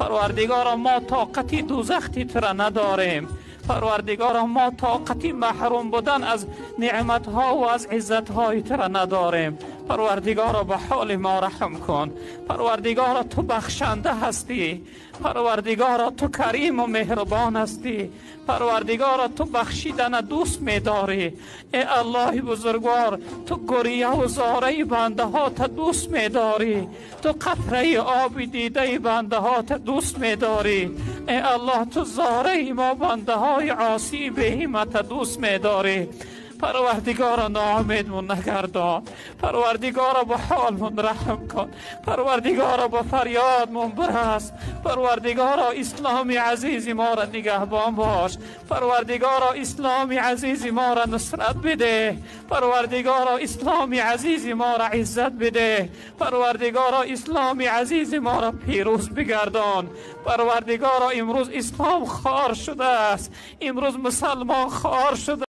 پروردگارا ما طاقتی دوزختی تر نداریم. پروردگارا ما طاقتی محروم بودن از نعمت ها و از عزت های تر نداریم. پروردگارا به حال ما رحم کن. پروردگارا تو بخشنده هستی. پروردگارا تو کریم و مهربان هستی. پروردگارا تو بخشیدن دوست میداری ای الله بزرگوار تو گریه و زاره بنده ها تا دوست میداری تو قطره آب دیده بنده ها تا دوست میداری ای الله تو زاره ما بنده های عاصی به همت دوست میداری پروردگار ناامیدمون نگردان. پروردگار به حالمون رحم کن. پروردگار به فریادمون برس. پروردگار اسلام عزیز ما را نگهبان باش. پروردگار اسلام عزیز ما را نصرت بده. پروردگار اسلام عزیز ما را عزت بده. پروردگار اسلام عزیز ما را پیروز بگردان. پروردگار امروز اسلام خار شده است. امروز مسلمان خار شده